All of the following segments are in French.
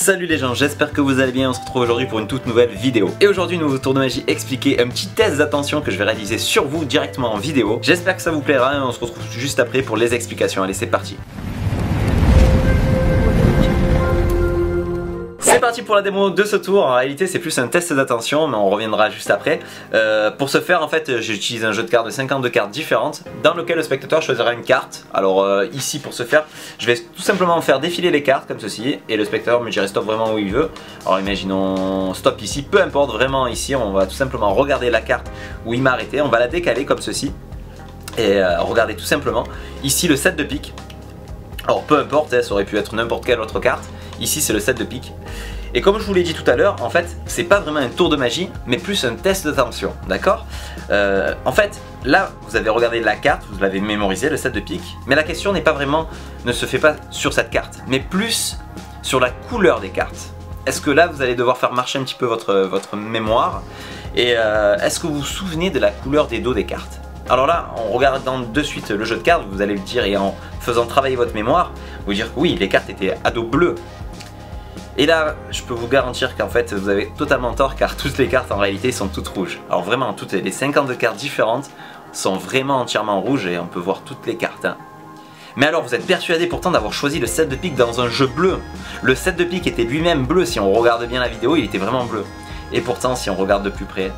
Salut les gens, j'espère que vous allez bien, on se retrouve aujourd'hui pour une toute nouvelle vidéo. Et aujourd'hui, nouveau tour de magie expliqué, un petit test d'attention que je vais réaliser sur vous directement en vidéo. J'espère que ça vous plaira et on se retrouve juste après pour les explications. Allez, c'est parti. Parti pour la démo de ce tour. En réalité, c'est plus un test d'attention, mais on reviendra juste après. Euh, pour ce faire, en fait, j'utilise un jeu de cartes de 52 cartes différentes, dans lequel le spectateur choisira une carte. Alors euh, ici, pour ce faire, je vais tout simplement faire défiler les cartes comme ceci, et le spectateur me dira stop vraiment où il veut. Alors imaginons stop ici, peu importe vraiment ici, on va tout simplement regarder la carte où il m'a arrêté, on va la décaler comme ceci, et euh, regarder tout simplement ici le 7 de pique. Alors peu importe, hein, ça aurait pu être n'importe quelle autre carte. Ici c'est le 7 de pique. Et comme je vous l'ai dit tout à l'heure, en fait, c'est pas vraiment un tour de magie, mais plus un test d'attention, d'accord euh, En fait, là, vous avez regardé la carte, vous l'avez mémorisé, le 7 de pique, mais la question n'est pas vraiment, ne se fait pas sur cette carte, mais plus sur la couleur des cartes. Est-ce que là, vous allez devoir faire marcher un petit peu votre, votre mémoire Et euh, est-ce que vous vous souvenez de la couleur des dos des cartes? Alors là, en regardant de suite le jeu de cartes, vous allez le dire et en faisant travailler votre mémoire, dire oui, les cartes étaient à dos bleu, et là, je peux vous garantir qu'en fait, vous avez totalement tort car toutes les cartes en réalité sont toutes rouges. Alors vraiment, toutes les 52 cartes différentes sont vraiment entièrement rouges et on peut voir toutes les cartes. Hein. Mais alors, vous êtes persuadé pourtant d'avoir choisi le 7 de pique dans un jeu bleu. Le 7 de pique était lui-même bleu, si on regarde bien la vidéo, il était vraiment bleu. Et pourtant, si on regarde de plus près,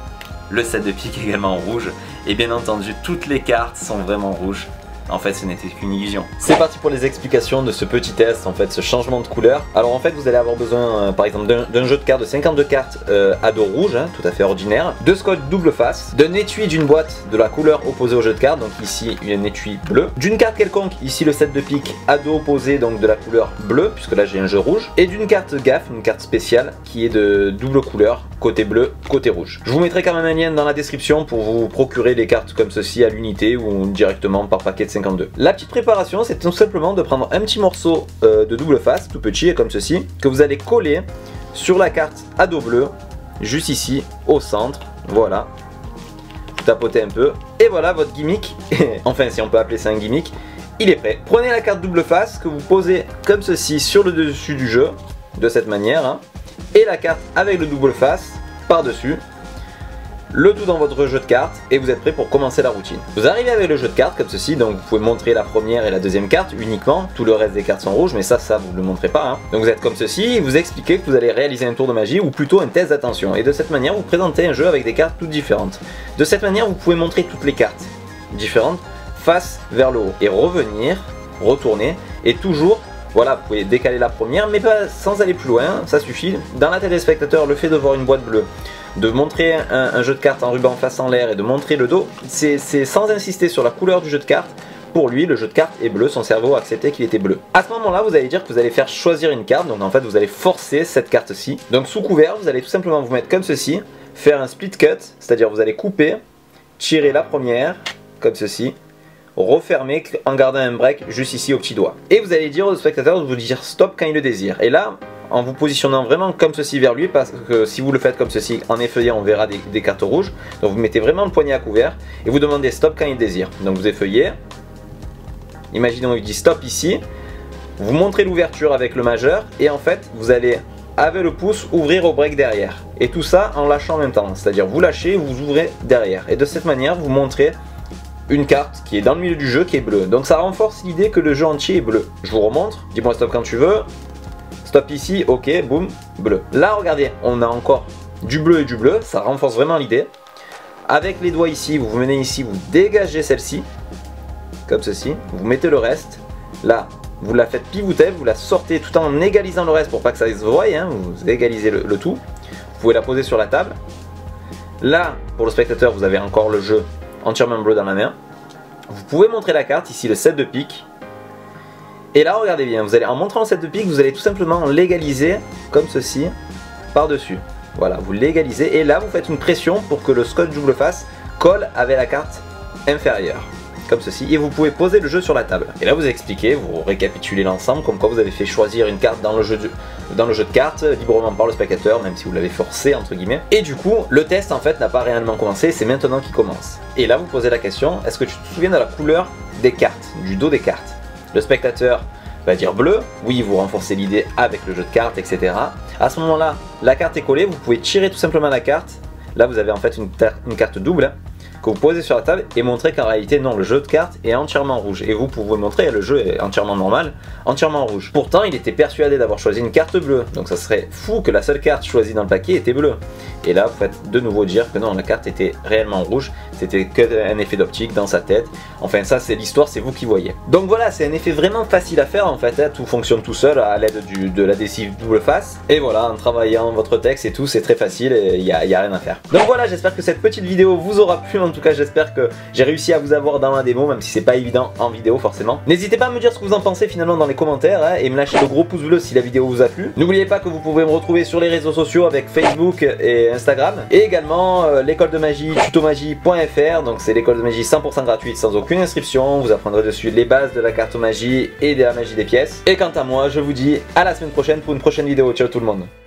le 7 de pique est également rouge. Et bien entendu, toutes les cartes sont vraiment rouges. En fait, ce n'était qu'une illusion. C'est parti pour les explications de ce petit test, en fait, ce changement de couleur. Alors en fait, vous allez avoir besoin, euh, par exemple, d'un jeu de cartes de 52 cartes euh, à dos rouge, hein, tout à fait ordinaire, de scotch double face, d'un étui d'une boîte de la couleur opposée au jeu de cartes, donc ici un étui bleu, d'une carte quelconque, ici le 7 de pique, à dos opposé, donc de la couleur bleue, puisque là j'ai un jeu rouge, et d'une carte gaffe, une carte spéciale, qui est de double couleur, côté bleu, côté rouge. Je vous mettrai quand même un lien dans la description pour vous procurer des cartes comme ceci à l'unité ou directement par paquet de 52. La petite préparation, c'est tout simplement de prendre un petit morceau euh, de double face, tout petit comme ceci, que vous allez coller sur la carte à dos bleu, juste ici, au centre, voilà. Tapotez un peu, et voilà votre gimmick, enfin si on peut appeler ça un gimmick, il est prêt. Prenez la carte double face que vous posez comme ceci sur le dessus du jeu, de cette manière, hein et la carte avec le double face par-dessus. Le tout dans votre jeu de cartes et vous êtes prêt pour commencer la routine. Vous arrivez avec le jeu de cartes comme ceci, donc vous pouvez montrer la première et la deuxième carte uniquement. Tout le reste des cartes sont rouges, mais ça, ça vous le montrez pas. Hein. Donc vous êtes comme ceci, vous expliquez que vous allez réaliser un tour de magie ou plutôt un test d'attention. Et de cette manière, vous présentez un jeu avec des cartes toutes différentes. De cette manière, vous pouvez montrer toutes les cartes différentes face vers le haut et revenir, retourner et toujours voilà, vous pouvez décaler la première, mais pas sans aller plus loin, ça suffit. Dans la tête des spectateurs, le fait de voir une boîte bleue, de montrer un, jeu de cartes en ruban face en l'air et de montrer le dos, c'est sans insister sur la couleur du jeu de cartes. Pour lui, le jeu de cartes est bleu, son cerveau a accepté qu'il était bleu. À ce moment-là, vous allez dire que vous allez faire choisir une carte, donc en fait, vous allez forcer cette carte-ci. Donc sous couvert, vous allez tout simplement vous mettre comme ceci, faire un split cut, c'est-à-dire vous allez couper, tirer la première, comme ceci, refermer en gardant un break juste ici au petit doigt. Et vous allez dire au spectateur de vous dire stop quand il le désire. Et là, en vous positionnant vraiment comme ceci vers lui, parce que si vous le faites comme ceci, en effeuillant, on verra des, cartes rouges. Donc vous mettez vraiment le poignet à couvert et vous demandez stop quand il désire. Donc vous effeuillez. Imaginons il dit stop ici. Vous montrez l'ouverture avec le majeur et en fait vous allez avec le pouce ouvrir au break derrière. Et tout ça en lâchant en même temps. C'est-à-dire vous lâchez, vous ouvrez derrière. Et de cette manière vous montrez une carte qui est dans le milieu du jeu qui est bleue. Donc ça renforce l'idée que le jeu entier est bleu. Je vous remontre, dis-moi stop quand tu veux. Stop ici, ok, boum, bleu. Là, regardez, on a encore du bleu et du bleu, ça renforce vraiment l'idée. Avec les doigts ici, vous venez ici, vous dégagez celle-ci, comme ceci, vous mettez le reste. Là, vous la faites pivoter, vous la sortez tout en égalisant le reste pour pas que ça se voie, hein, vous égalisez le, le tout. Vous pouvez la poser sur la table. Là, pour le spectateur, vous avez encore le jeu entièrement bleu dans la main. Vous pouvez montrer la carte, ici le 7 de pique. Et là, regardez bien, vous allez, en montrant le 7 de pique, vous allez tout simplement légaliser, comme ceci, par-dessus. Voilà, vous légalisez, et là, vous faites une pression pour que le scotch double face colle avec la carte inférieure comme ceci, et vous pouvez poser le jeu sur la table. Et là vous expliquez, vous récapitulez l'ensemble, comme quoi vous avez fait choisir une carte dans le jeu de, dans le jeu de cartes, librement par le spectateur, même si vous l'avez forcé entre guillemets. Et du coup, le test en fait n'a pas réellement commencé, c'est maintenant qu'il commence. Et là vous posez la question, est-ce que tu te souviens de la couleur des cartes, du dos des cartes? Le spectateur va dire bleu, oui vous renforcez l'idée avec le jeu de cartes, etc. À ce moment-là, la carte est collée, vous pouvez tirer tout simplement la carte. Là vous avez en fait une, carte double que vous posez sur la table et montrer qu'en réalité non, le jeu de cartes est entièrement rouge. Et vous pouvez montrer le jeu est entièrement normal, entièrement rouge. Pourtant il était persuadé d'avoir choisi une carte bleue, donc ça serait fou que la seule carte choisie dans le paquet était bleue. Et là vous faites de nouveau dire que non, la carte était réellement rouge, c'était que un effet d'optique dans sa tête. Enfin ça c'est l'histoire, c'est vous qui voyez. Donc voilà, c'est un effet vraiment facile à faire en fait, hein. tout fonctionne tout seul à l'aide de l'adhésif double face. Et voilà, en travaillant votre texte et tout, c'est très facile et il n'y a, rien à faire. Donc voilà, j'espère que cette petite vidéo vous aura plu, en tout cas j'espère que j'ai réussi à vous avoir dans ma démo, même si c'est pas évident en vidéo forcément. N'hésitez pas à me dire ce que vous en pensez finalement dans les commentaires hein, et me lâcher le gros pouce bleu si la vidéo vous a plu. N'oubliez pas que vous pouvez me retrouver sur les réseaux sociaux avec Facebook et Instagram et également euh, l'école de magie tutomagie.fr donc c'est l'école de magie 100% gratuite sans aucune inscription, vous apprendrez dessus les bases de la carte magie et de la magie des pièces. Et quant à moi, je vous dis à la semaine prochaine pour une prochaine vidéo. Ciao tout le monde